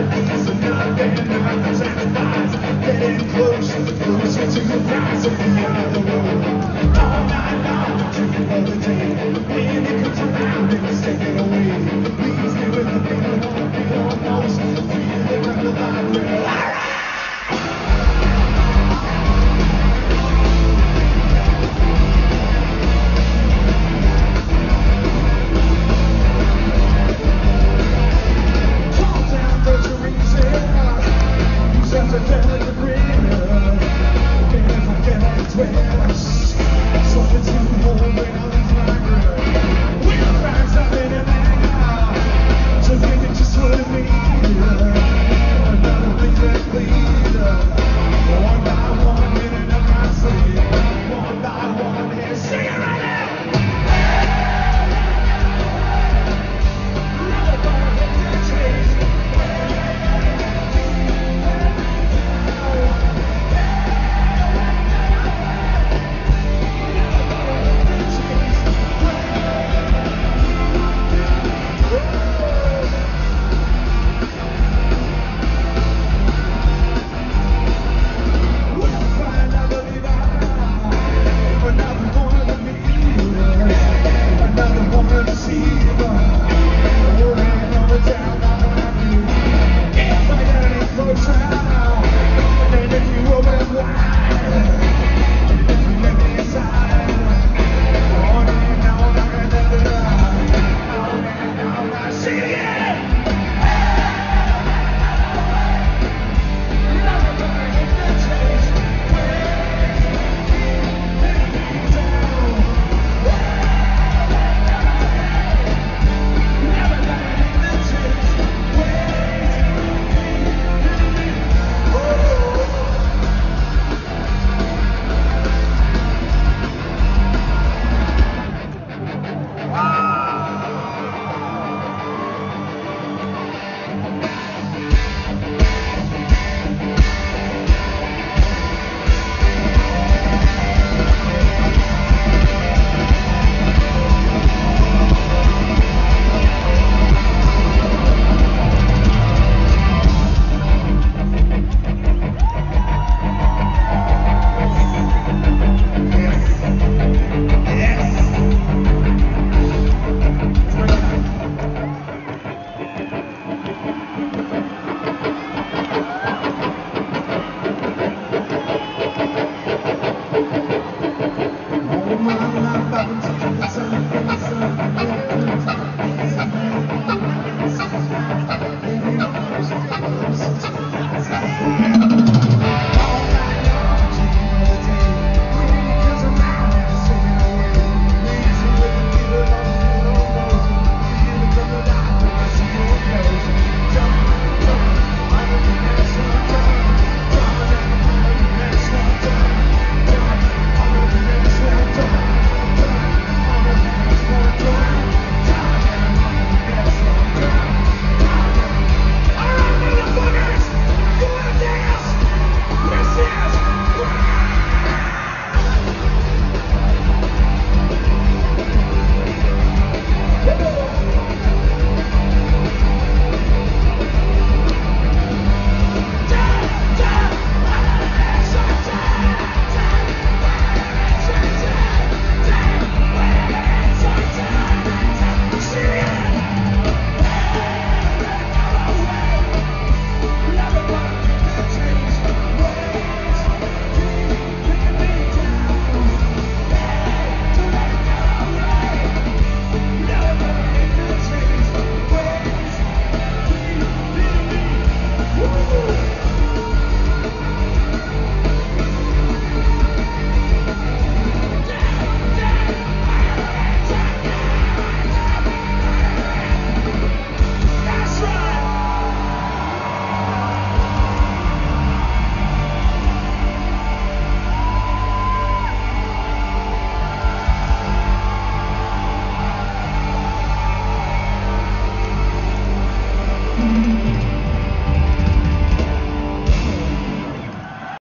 So nothing, nothing satisfies